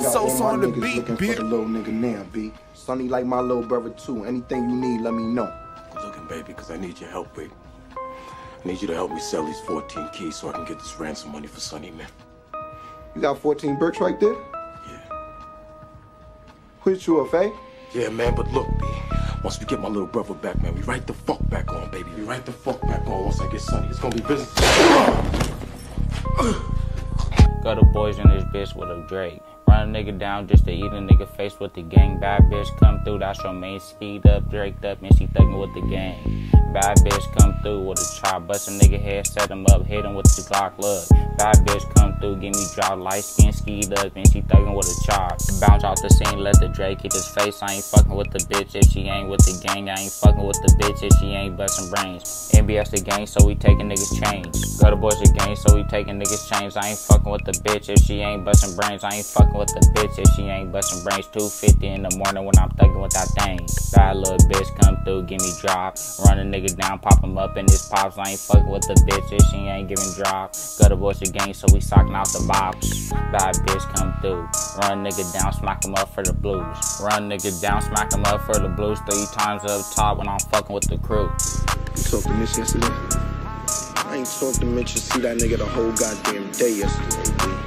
Sauce on the niggas beat, looking bitch. for the little nigga now, B. Sonny like my little brother too. Anything you need, let me know. Good looking, baby, because I need your help, baby. I need you to help me sell these 14 keys so I can get this ransom money for Sonny, man. You got 14 bricks right there? Yeah. Who's you a fake? Yeah, man, but look, B. Once we get my little brother back, man, we right the fuck back on, baby. We right the fuck back on once I get Sonny. It's gonna be business. Got the boys in this bitch with a Drake. A nigga down just to eat a nigga face with the gang. Bad bitch come through, that's your main speed up, Drake up, and she thuggin' with the gang. Bad bitch come through with a chop, bust a nigga head, set him up, hit him with the Glock. Look, bad bitch come through, give me drop, light skin skied up, and she thuggin' with a chop. Bounce off the scene, let the Drake hit his face. I ain't fucking with the bitch if she ain't with the gang. I ain't fucking with the bitch if she ain't bustin' brains. MBS the gang, so we taking niggas chains. Got the boys the gang, so we taking niggas chains. I ain't fucking with the bitch if she ain't bustin' brains. I ain't fucking with the bitch if she ain't bustin' brains. 250 in the morning when I'm thuggin' with that thing. Bad little bitch come through, give me drop. Run a nigga down, pop him up in his pops. I ain't fucking with the bitch if she ain't giving drop. Got the boys the gang, so we socking out the box. Bad bitch come through. Run a nigga down, smack him up for the blues. Run nigga down, smack him up for the blues. Three times up top when I'm fucking with the crew. You talked to Mitch yesterday? I ain't talked to Mitch You see that nigga the whole goddamn day yesterday, B.